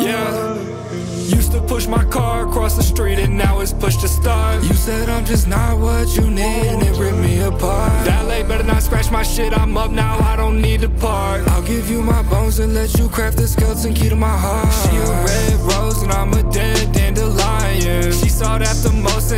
Yeah. Used to push my car across the street and now it's push to start. You said I'm just not what you need and it ripped me apart. Valet better not scratch my shit, I'm up now, I don't need to park. I'll give you my bones and let you craft the skeleton key to my heart. She a red rose and I'm a dead dandelion.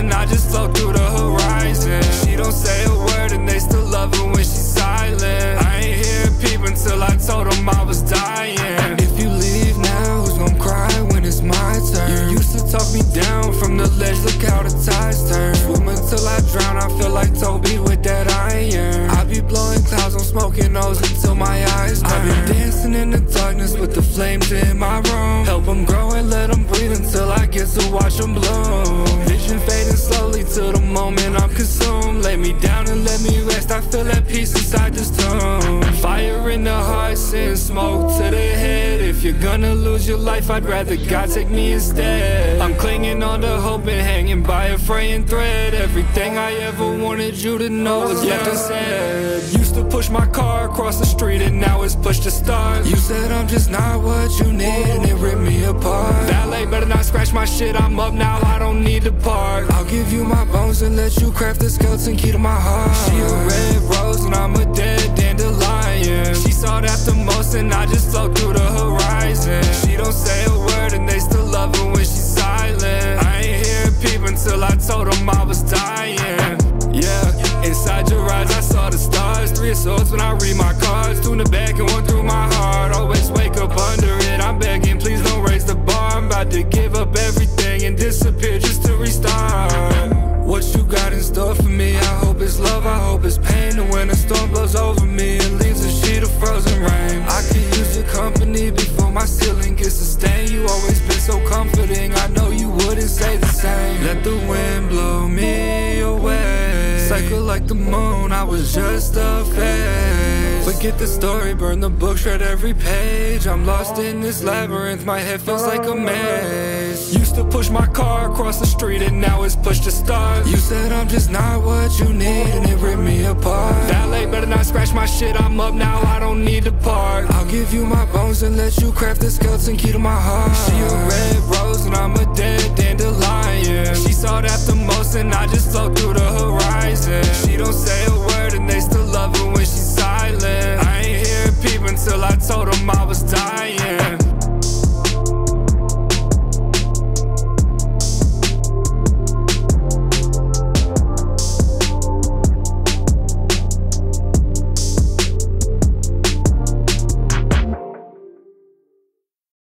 And I just float through the horizon. She don't say a word and they still love her when she's silent. I ain't hear peep until I told them I was dying. If you leave now, who's gonna cry when it's my turn? You used to talk me down from the ledge, look how the tides turn. Swim until I drown, I feel like Toby with that iron. I be blowing clouds, I'm smoking those until my eyes burn. I be dancing in the darkness with the flames in until I get to watch them bloom. Vision fading slowly to the moment I'm consumed. Lay me down and let me rest, I feel that peace inside this tomb. Fire in the heart, send smoke to the head. You're gonna lose your life, I'd rather God take me instead. I'm clinging on to hope and hanging by a fraying thread. Everything I ever wanted you to know is left unsaid. Used to push my car across the street and now it's pushed to start. You said I'm just not what you need and it ripped me apart. Valet better not scratch my shit, I'm up now, I don't need to park. I'll give you my bones and let you craft the skeleton key to my heart. She a red rose don't say a word and they still love her when she's silent. I ain't hear a peep until I told them I was dying. Yeah, inside your eyes I saw the stars. Three of swords when I read my cards. Two in the back and one through my heart. Always wake up under it. I'm begging, please don't raise the bar. I'm about to give up everything and disappear just to restart. What you got in store for me? I hope it's love, I hope it's pain. And when the storm blows over me Like the moon, I was just a phase. Forget the story, burn the book, shred every page. I'm lost in this labyrinth, my head feels like a maze. Used to push my car across the street and now it's pushed to start. You said I'm just not what you need and it ripped me apart. That Valet better not scratch my shit, I'm up now, I don't need to park. I'll give you my bones and let you craft the skeleton key to my heart. She a red rose and I'm a dead dandelion. Saw that the most and I just float through the horizon. She don't say a word and they still love her when